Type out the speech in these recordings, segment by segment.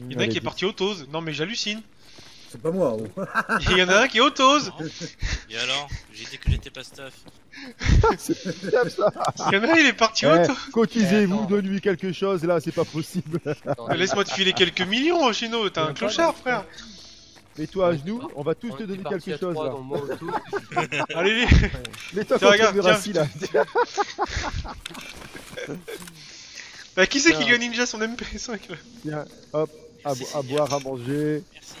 Il y en a un qui est parti autose. Non mais j'hallucine. C'est pas moi. oh. Il y en a un qui est autose. Et alors J'ai dit que j'étais pas staff. Il y en a un il est parti Eh, auto. Cotisez-vous, Attends. donne-lui quelque chose, là, c'est pas possible. Laisse-moi te filer quelques millions, Chino. T'es un clochard, frère. Mets-toi à genoux, on va tous te donner quelque chose, là. Allez, les- Mets-toi Tiens, contre regarde, le là. Bah, qui c'est qui Tiens. gagne Ninja son MP5 là Tiens, hop, à, bo- à boire, à manger. Merci.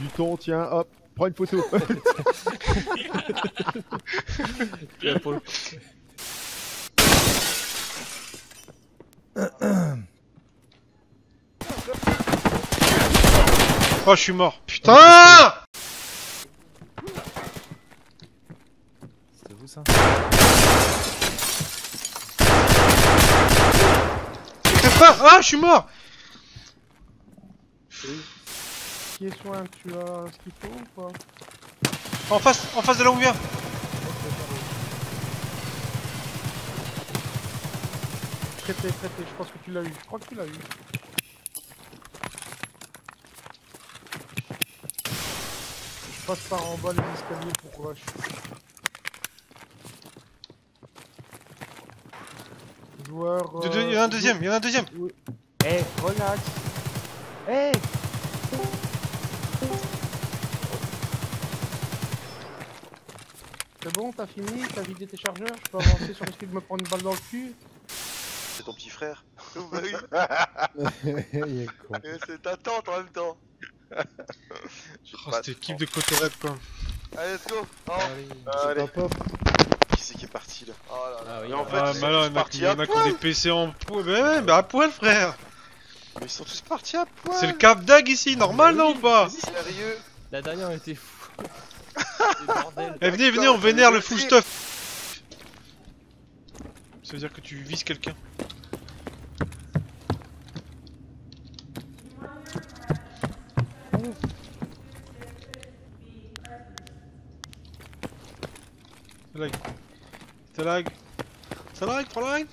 Du thon, tiens, hop, prends une photo. Oh, je suis mort. Putain C'était vous ça Ah, je suis mort Qui est soin, tu as ce qu'il faut ou pas? En face, en face de là où on vient Traité, traité, je pense que tu l'as eu. Je crois que tu l'as eu. Je passe par en bas les escaliers pour rush. Joueur. De- Il y en a un deuxième, il y en a un deuxième Eh, relax. Eh C'est bon, t'as fini, t'as vidé tes chargeurs, je peux avancer sur risque de me prendre une balle dans le cul C'est ton petit frère. Bah oui, Il est con. et c'est ta tante en même temps. Oh, cette équipe de côté red quoi. Allez, let's go. Oh, Allez, hop. qui c'est qui est parti là? Oh là là. Ah oui. Mais en fait, Ah, bah tous il y en a partis qui- il y en à a qui ont des. PC en poil. Bah ouais, bah à poil, frère Mais ils sont tous partis à poil C'est le cap dag ici, normal non ou pas Sérieux La dernière était fou. Eh, venez, venez, on vénère le full stuff Ça veut dire que tu vises quelqu'un. Ça lag. Ça lag. Ça lag, ça lag.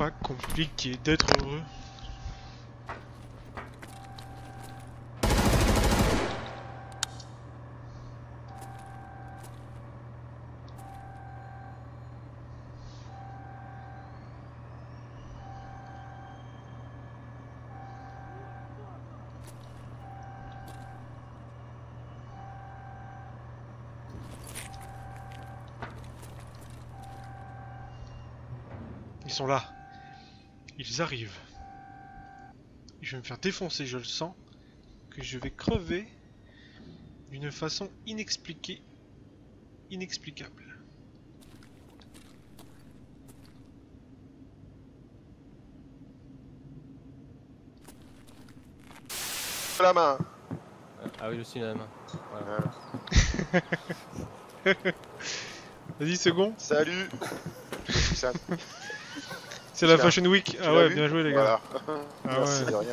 Pas compliqué d'être heureux. Ils sont là. Ils arrivent. Je vais me faire défoncer, je le sens. Que je vais crever d'une façon inexpliquée. Inexplicable. la main. Ah oui, aussi la main. Vas-y, second. Salut. C'est la. Fashion Week. Ah ouais, bien joué les gars. Voilà. Ah Merci ouais. de rien.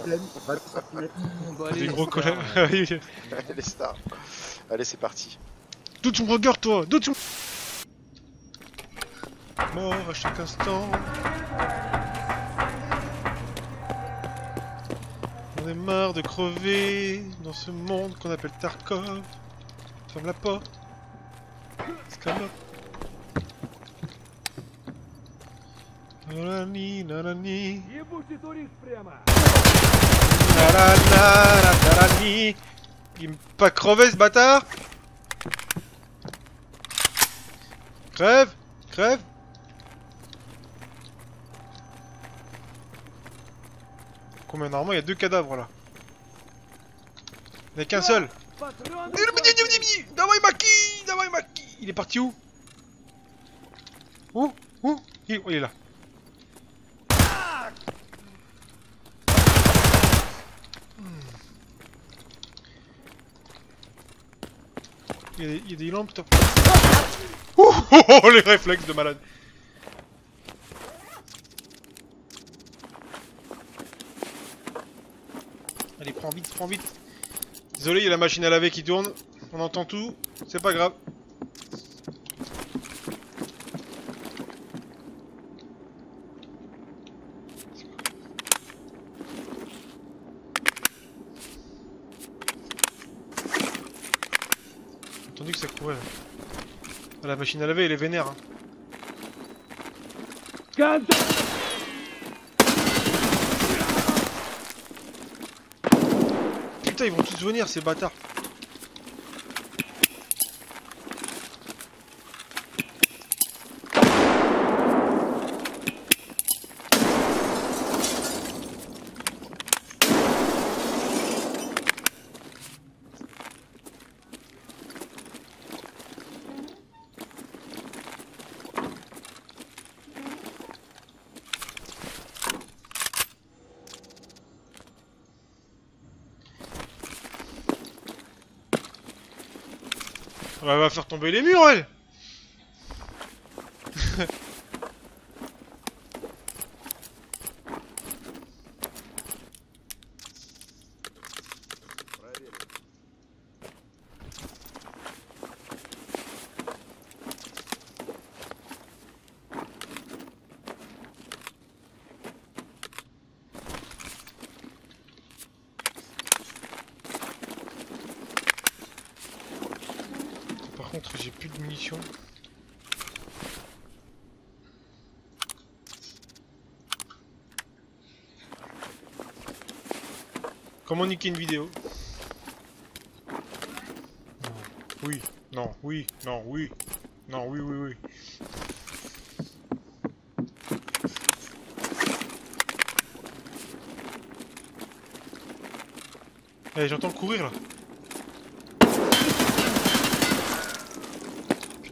Des gros collègues. Oui. Les stars. Allez, c'est parti. D'où tu me regardes toi D'où tu me... Mort à chaque instant. On est marre de crever dans ce monde qu'on appelle Tarkov. Ferme la porte. Escalope. Nanani, nanani. Il me pas crevé ce bâtard Crève Crève Combien Normalement il y a deux cadavres là. Il n'y en a qu'un seul. Il est parti où? Où? Où? Il est là. Il y, a des, lampes, putain. Ouh, oh, oh, les réflexes de malade. Allez, prends vite, prends vite. Désolé, il y a la machine à laver qui tourne. On entend tout. C'est pas grave. Que ça courait. Ah, La machine à laver, elle est vénère. hein. Putain, ils vont tous venir, ces bâtards. Va faire tomber les murs, elle Par contre, j'ai de munitions. Comment niquer une vidéo? Oui, non, oui, non, oui, non, oui, oui, oui. Eh, j'entends courir là.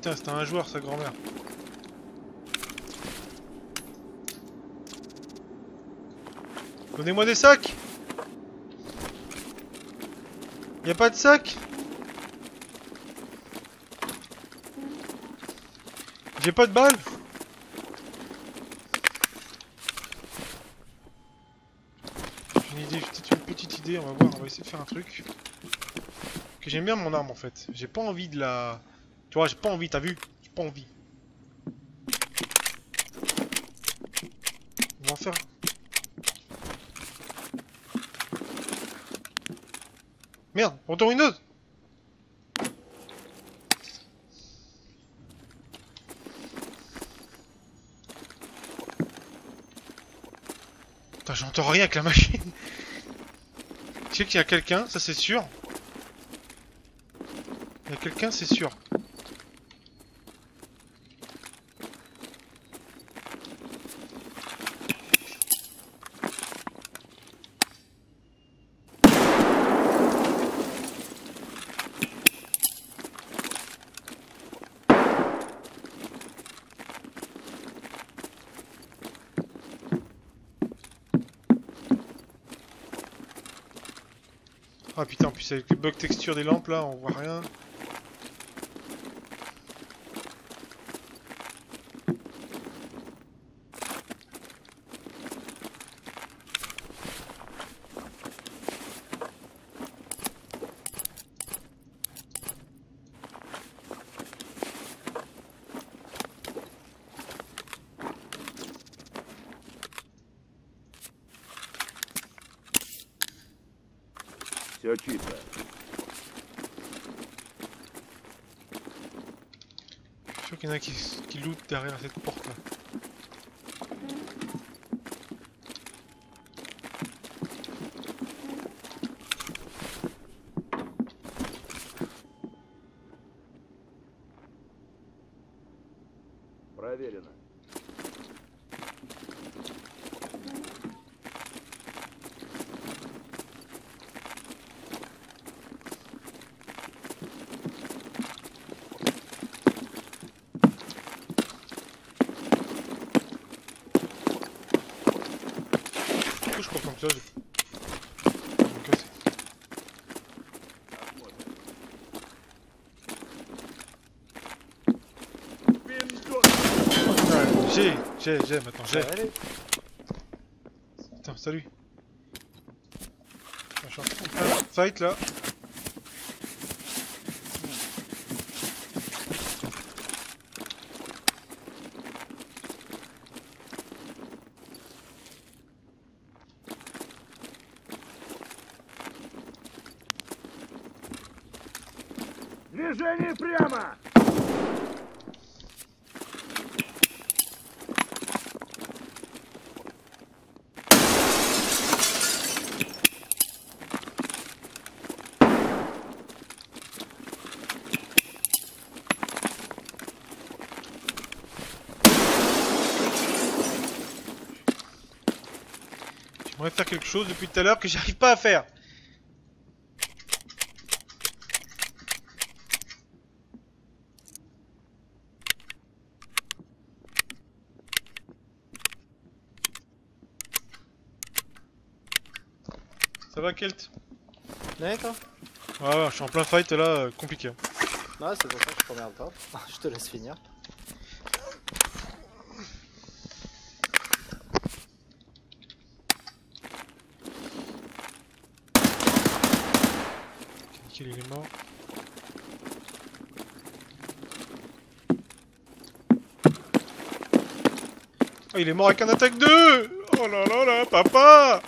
Putain, c'était un joueur, sa grand-mère. Donnez-moi des sacs Y a pas de sac? J'ai pas de balles J'ai une idée, peut-être une petite idée, on va voir, on va essayer de faire un truc. Que j'aime bien mon arme en fait. J'ai pas envie de la... Tu vois, j'ai pas envie, t'as vu? J'ai pas envie. On va en faire. Merde, retourne Windows Putain, j'entends rien avec la machine. Je sais qu'il y a quelqu'un, ça c'est sûr. Il y a quelqu'un, c'est sûr. Ah putain, en plus avec le bug texture des lampes là, on voit rien. Все чисто. Je suis sûr qu'il y en a qui, qui lootent derrière cette porte là. Je ça j'ai- Je J'ai, j'ai, j'ai maintenant, j'ai. Putain, salut. Machin. Fight là. Движение прямо! J'aimerais faire quelque chose depuis tout à l'heure que j'arrive pas à faire. Kelt Ouais, toi Ouais ouais, je suis en plein fight là, euh, compliqué. Ouais, c'est pour ça que je t'emmerde pas. je te laisse finir. Nickel, il est mort. Oh, il est mort avec un attaque 2 Oh là là là, papa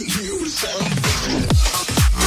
Eu something.